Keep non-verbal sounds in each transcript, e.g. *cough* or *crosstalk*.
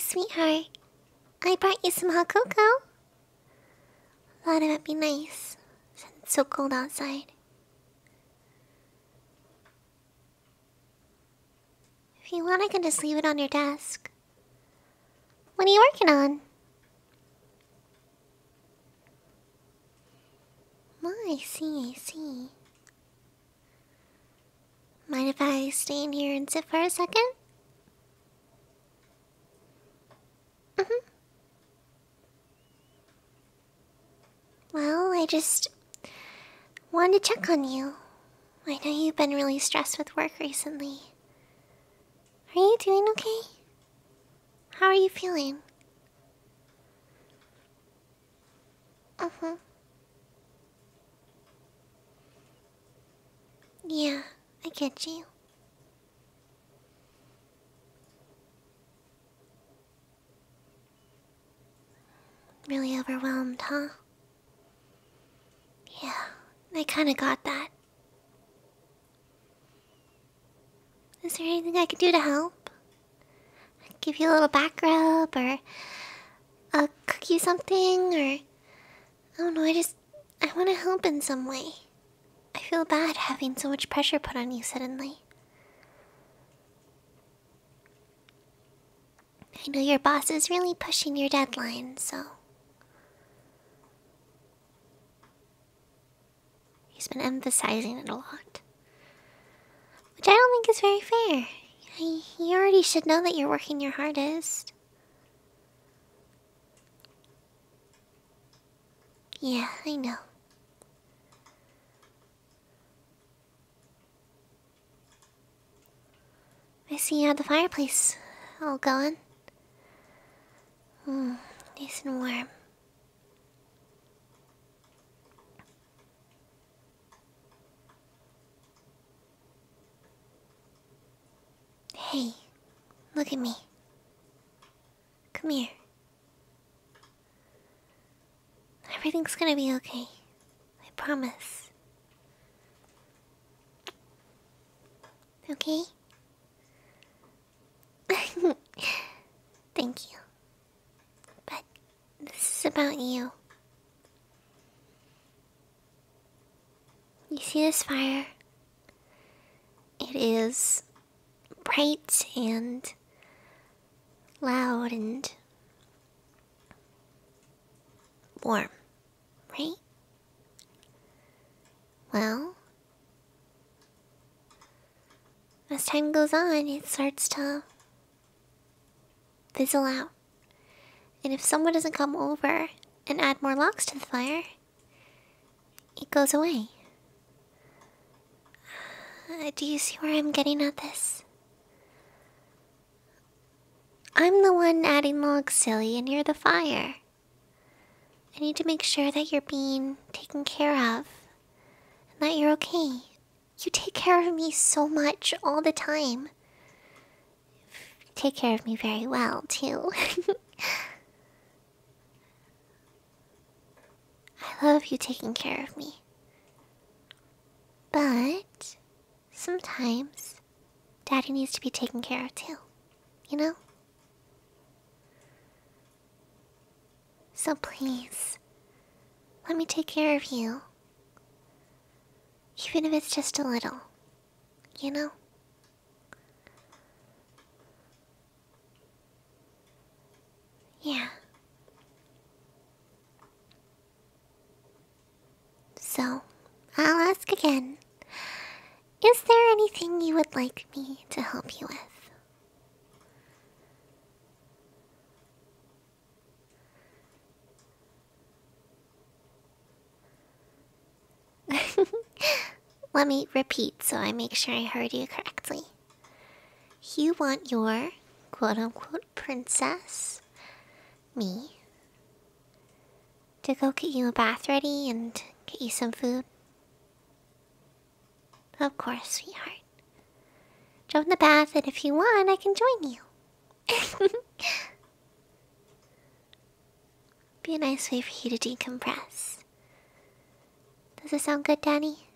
Sweetheart. I brought you some hot cocoa. Thought it would be nice since it's so cold outside. If you want, I can just leave it on your desk. What are you working on? Oh, I see, I see. Mind if I stay in here and sit for a second? Mm hmm Well, I just wanted to check on you. I know you've been really stressed with work recently. Are you doing okay? How are you feeling? Uh huh. Yeah, I get you. Really overwhelmed, huh? Yeah, I kinda got that. Is there anything I can do to help? Give you a little back rub or uh, cook you something or I don't know, I just I want to help in some way. I feel bad having so much pressure put on you suddenly. I know your boss is really pushing your deadline, so. Been emphasizing it a lot. Which I don't think is very fair. You already should know that you're working your hardest. Yeah, I know. I see you have the fireplace all going. Hmm, nice and warm. Hey, look at me. Come here. Everything's gonna be okay. I promise. Okay? *laughs* Thank you. But this is about you. You see this fire? It is bright and loud and warm, right? Well, as time goes on, it starts to fizzle out. And if someone doesn't come over and add more logs to the fire, it goes away. Uh, do you see where I'm getting at this? I'm the one adding logs, silly, and you're the fire. I need to make sure that you're being taken care of and that you're okay. You take care of me so much all the time. You take care of me very well, too. *laughs* I love you taking care of me. But sometimes Daddy needs to be taken care of too, you know? So please, let me take care of you. Even if it's just a little, you know? Yeah. So, I'll ask again. Is there anything you would like me to help you with? Let me repeat so I make sure I heard you correctly. You want your quote unquote princess, me, to go get you a bath ready and get you some food? Of course, sweetheart. Jump in the bath, and if you want, I can join you. *laughs* Be a nice way for you to decompress. Does it sound good, Danny?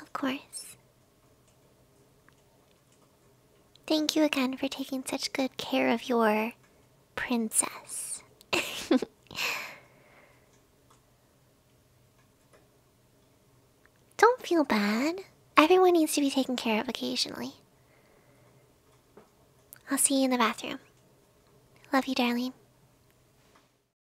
of course. Thank you again for taking such good care of your princess. *laughs* Don't feel bad. Everyone needs to be taken care of occasionally. I'll see you in the bathroom. Love you, darling.